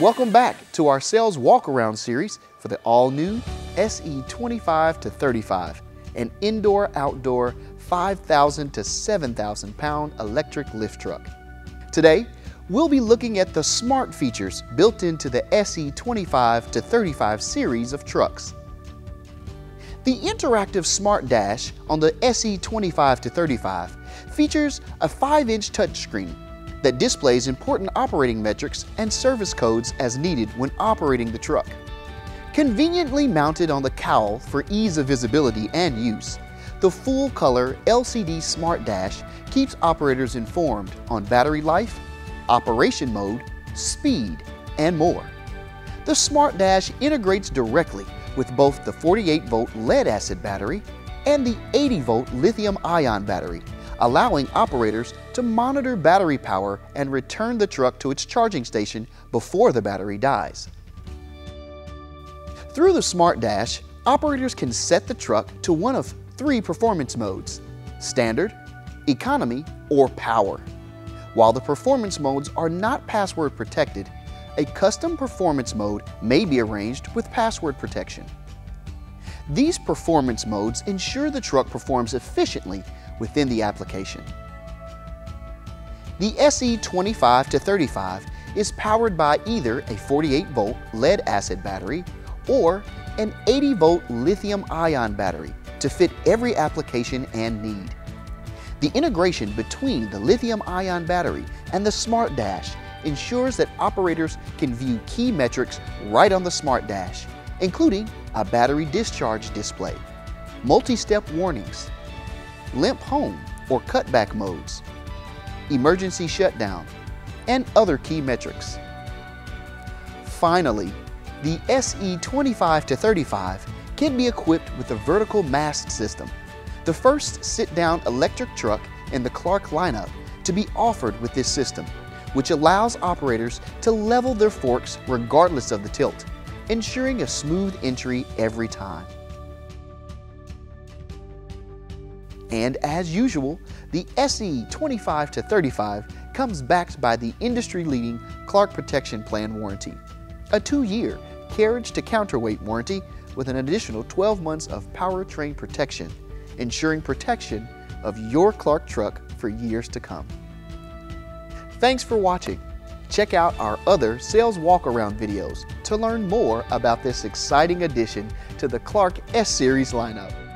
Welcome back to our sales walk-around series for the all-new SE25 to 35, an indoor-outdoor 5,000 to 7,000 pound electric lift truck. Today, we'll be looking at the smart features built into the SE25 to 35 series of trucks. The interactive Smart Dash on the SE25 to 35 features a 5-inch touchscreen that displays important operating metrics and service codes as needed when operating the truck. Conveniently mounted on the cowl for ease of visibility and use, the full-color LCD Smart Dash keeps operators informed on battery life, operation mode, speed, and more. The Smart Dash integrates directly with both the 48-volt lead-acid battery and the 80-volt lithium-ion battery, allowing operators to monitor battery power and return the truck to its charging station before the battery dies. Through the Smart Dash, operators can set the truck to one of three performance modes, Standard, Economy, or Power. While the performance modes are not password protected, a custom performance mode may be arranged with password protection. These performance modes ensure the truck performs efficiently within the application. The SE25 to 35 is powered by either a 48-volt lead-acid battery or an 80-volt lithium-ion battery to fit every application and need. The integration between the lithium-ion battery and the Smart Dash ensures that operators can view key metrics right on the Smart Dash, including a battery discharge display, multi-step warnings, limp home or cutback modes, emergency shutdown, and other key metrics. Finally, the SE25 to 35 can be equipped with a vertical mast system, the first sit-down electric truck in the Clark lineup to be offered with this system which allows operators to level their forks regardless of the tilt, ensuring a smooth entry every time. And as usual, the SE 25 to 35 comes backed by the industry-leading Clark Protection Plan warranty, a two-year carriage to counterweight warranty with an additional 12 months of powertrain protection, ensuring protection of your Clark truck for years to come. Thanks for watching. Check out our other sales walk-around videos to learn more about this exciting addition to the Clark S-Series lineup.